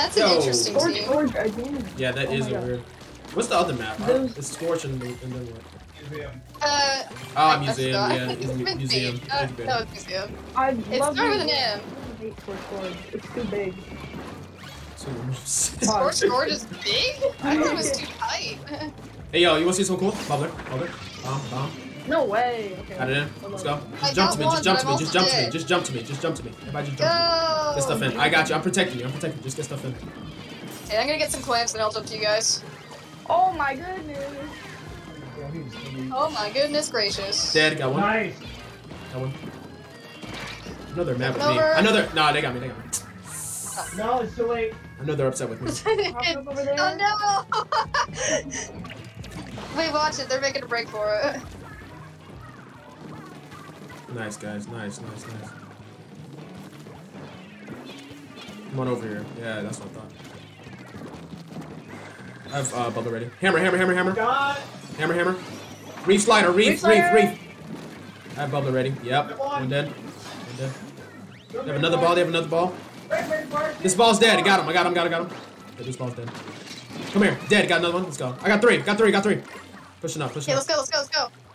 That's Yo. an interesting Scorch, team. Scorch, again. Yeah, that Oh is a God. weird. What's the other map? Those- It's Scorch and, and then what? Uh, Ah, I museum. forgot. Yeah, It's mu- Minty. museum. Uh, It's big. no, it's museum. I It's love started with an these- M. I hate Scorch Scorch. It's too big. So- Scorch Scorch is big? I thought it was too tight. hey yo, you wanna see something cool? Bubbler, bubbler, bomb, bomb. No way. Okay. Got it in. Let's go. I Just jump to me. one, Just jump to me. Just jump to me. Just jump to me. Just jump to me. Everybody just jump. to me. Go! Get stuff in. I got you. I'm protecting you. I'm protecting you. Just get stuff in. Okay, I'm gonna get some clams and I'll jump to you guys. Oh my goodness. Oh my goodness gracious. Dead. Got one. Nice. Got one. I know they're mad with me. Over. I they're. Nah, they got me. They got me. No, it's too late. I know they're upset with me. Hop up over oh there. oh no! Wait, watch it. They're making a break for it. Nice guys. Nice, nice, nice. Come on over here. Yeah, that's what I thought. I have uh, bubble ready. Hammer, hammer, hammer, hammer. God. Hammer, hammer. Reef slider, reef, Reef reef, slider. reef. I have bubble ready. Yep. One dead. One dead. They have another ball. They have another ball. This ball's dead. I got him. I got him. Got him. Got him. Okay, this ball's dead. Come here. Dead. Got another one. Let's go. I got three. Got three. Got three. Pushing up. Pushing Okay, up. let's go, let's go, let's go.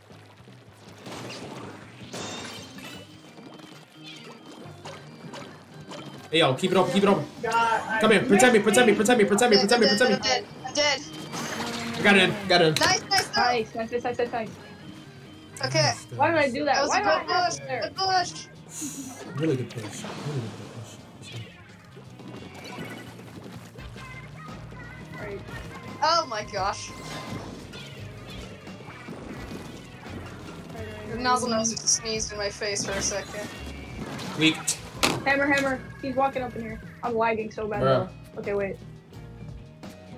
Hey yo, keep it open. Keep it open. God. I Come here. Protect me. Protect me. Protect me. Protect me. Protect me. Protect me. I'm dead, I'm dead. I got it in. Got it in. Nice, nice, nice. Nice, nice, nice, nice, nice, nice. Okay. Why did I do that? That was Why a good push. it there? Good push. Really good push. Really good push. Right. Oh my gosh. The Nozzlenose sneezed in my face for a second. Weak. Hammer, hammer. He's walking up in here. I'm lagging so bad. Bruh. Okay, wait.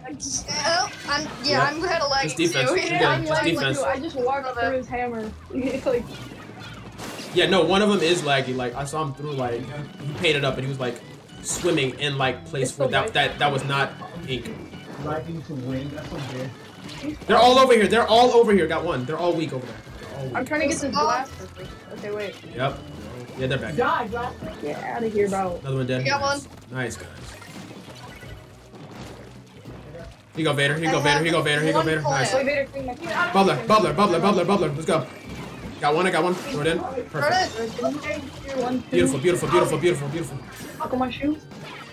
Oh, I'm, yeah, Yep. I'm kind of lagging Just defense. too. Yeah, I'm just lagging defense. too. I just walked through his hammer. It's like, Yeah, no, one of them is laggy. Like I saw him through like he painted up and he was like swimming in like place It's where the that that that was not ink. Liking to win. That's so good. They're all over here. They're all over here. Got one. They're all weak over there. They're I'm trying to get this blaster first. Okay, wait. Yep. Yeah, they're back. Die, God. Get out of here, bro. Another one dead. You got nice. Nice guys. Here you go, Vader. Here you go, Vader. Here you go, Vader. Here you go, Vader. Nice. point. Wait, Vader, clean my. Bubbler, bubbler, bubbler, bubbler, bubbler. Let's go. Got one. I got one. Throw it in. Perfect. Here, one, two. Beautiful, beautiful, beautiful, beautiful, beautiful. Buckle my shoe.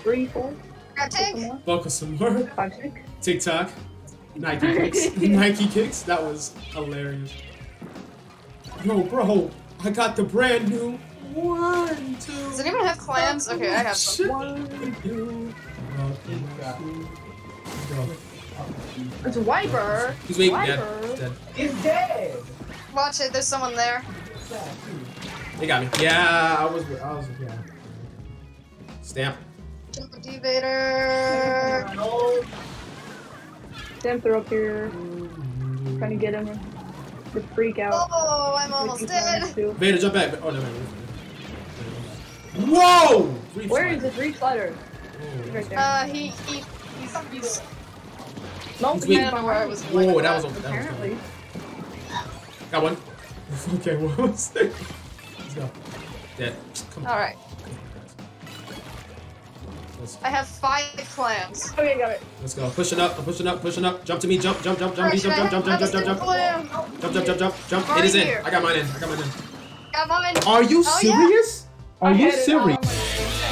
Three, four. Grab Some more. Buckle some more. Five, six. TikTok. Nike kicks. Nike kicks. That was hilarious. Yo, bro, I got the brand new one, two. Does anyone have clams? Okay, I have some. One, two. It's a wiper. He's weak. Dead. Wiper. Dead. It's dead. Watch it, there's someone there. They got me. Yeah, I was. I was. Yeah. Stamp. Jump with D Vader. No. Sam, they're up here. Trying to get him. The freak out. Oh, I'm almost Like he's trying dead. Vader, jump back. Oh no, no. no. Whoa! Reef Where is slider. this Reef slider? Oh. Right there. Uh, he, he, he's, he's, nope, he's he's weak. I don't know where I was Whoa, going with that was. that. That was Apparently. Got one. okay, what was that? Let's go. Dead. Come on. Alright, Let's, I have five clams. Okay, got it. let's go. Pushing up. I'm pushing up. Pushing up. Jump to me. Jump. Jump. Jump. Jump. me, Jump. Jump. Jump. Jump. Jump. Jump. Jump. Clam. Jump. Jump. Jump. Jump. Jump. It Right is in. here. I got mine in. I got mine in. Got mine. Are you Oh, yeah. serious? Are I you serious?